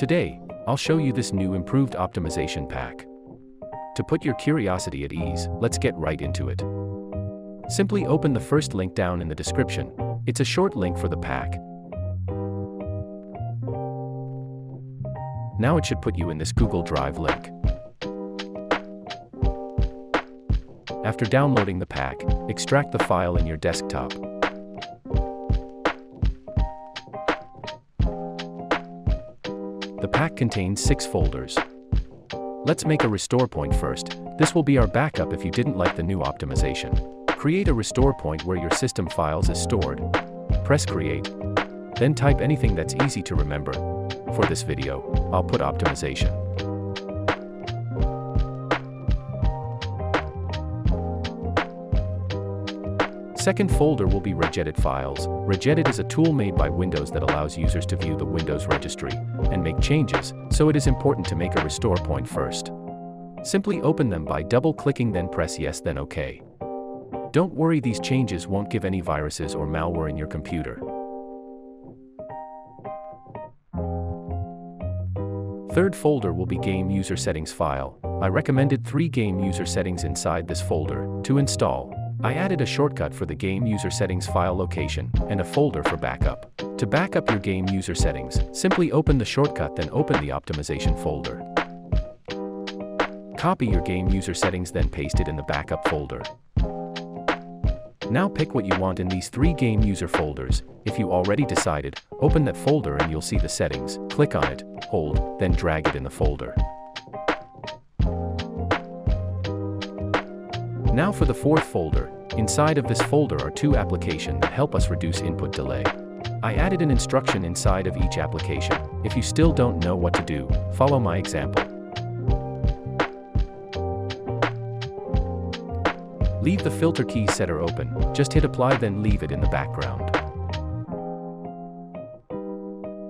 Today, I'll show you this new improved optimization pack. To put your curiosity at ease, let's get right into it. Simply open the first link down in the description. It's a short link for the pack. Now it should put you in this Google Drive link. After downloading the pack, extract the file in your desktop. The pack contains six folders. Let's make a restore point first. This will be our backup if you didn't like the new optimization. Create a restore point where your system files is stored. Press create. Then type anything that's easy to remember. For this video, I'll put optimization. Second folder will be regedit files. Regedit is a tool made by Windows that allows users to view the Windows registry and make changes, so it is important to make a restore point first. Simply open them by double-clicking then press yes then OK. Don't worry these changes won't give any viruses or malware in your computer. Third folder will be Game User Settings file. I recommended three game user settings inside this folder. To install, I added a shortcut for the game user settings file location and a folder for backup. To back up your game user settings, simply open the shortcut then open the optimization folder. Copy your game user settings then paste it in the backup folder. Now pick what you want in these three game user folders. If you already decided, open that folder and you'll see the settings. Click on it, hold, then drag it in the folder. Now for the fourth folder, inside of this folder are two applications that help us reduce input delay. I added an instruction inside of each application. If you still don't know what to do, follow my example. Leave the filter key setter open, just hit apply then leave it in the background.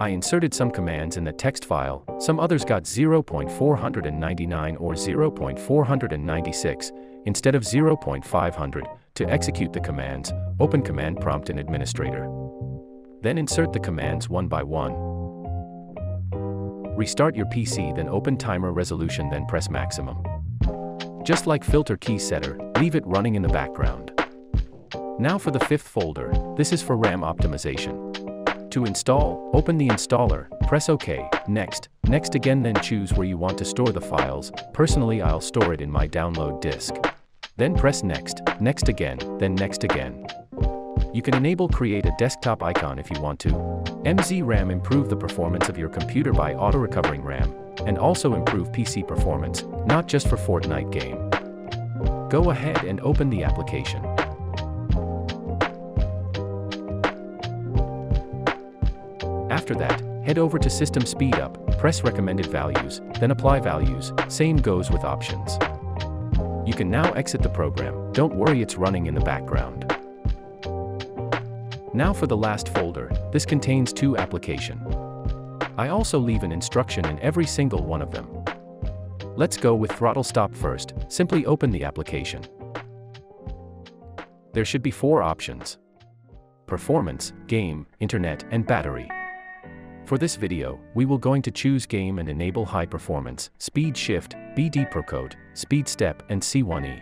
I inserted some commands in the text file, some others got 0.499 or 0.496, instead of 0.500, to execute the commands, open Command Prompt in Administrator. Then insert the commands one by one. Restart your PC then open Timer Resolution then press Maximum. Just like Filter Key Setter, leave it running in the background. Now for the fifth folder, this is for RAM optimization. To install, open the installer, press OK, next, next again then choose where you want to store the files, personally I'll store it in my download disk. Then press next, next again, then next again. You can enable create a desktop icon if you want to. MZ-RAM improve the performance of your computer by auto-recovering RAM, and also improve PC performance, not just for Fortnite game. Go ahead and open the application. After that, head over to System Speedup, press Recommended Values, then Apply Values, same goes with Options. You can now exit the program, don't worry it's running in the background. Now for the last folder, this contains two application. I also leave an instruction in every single one of them. Let's go with throttle stop first, simply open the application. There should be four options. Performance, Game, Internet, and Battery. For this video, we will going to choose game and enable high performance, speed shift, BD PROCHOT, speed step and C1E.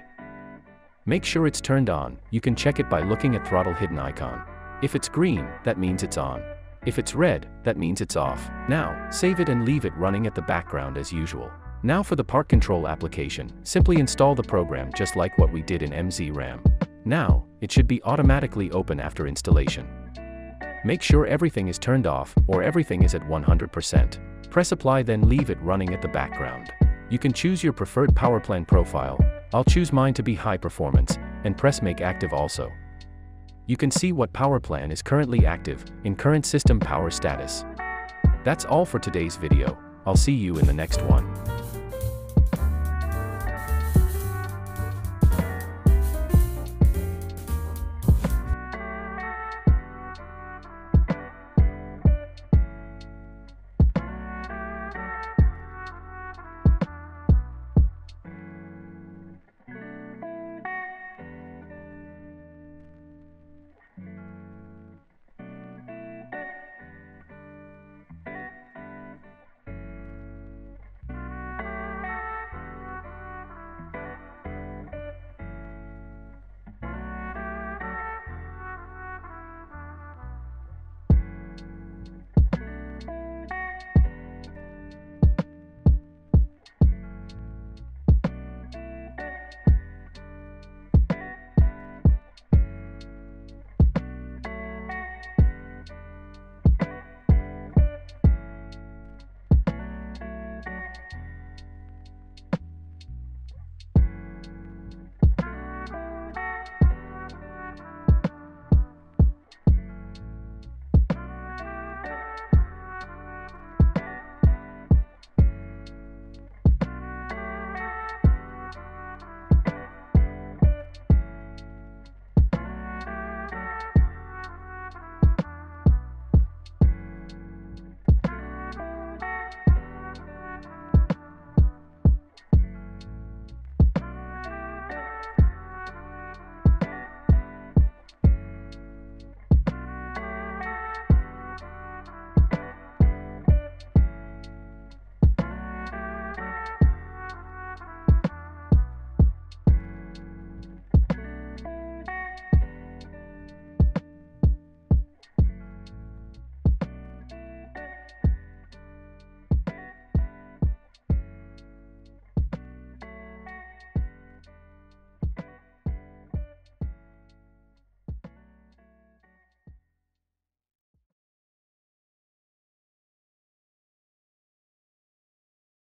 Make sure it's turned on, you can check it by looking at throttle hidden icon. If it's green, that means it's on. If it's red, that means it's off. Now, save it and leave it running at the background as usual. Now for the park control application, simply install the program just like what we did in MZ RAM. Now, it should be automatically open after installation. Make sure everything is turned off, or everything is at 100%. Press apply then leave it running at the background. You can choose your preferred power plan profile, I'll choose mine to be high performance, and press make active also. You can see what power plan is currently active, in current system power status. That's all for today's video, I'll see you in the next one.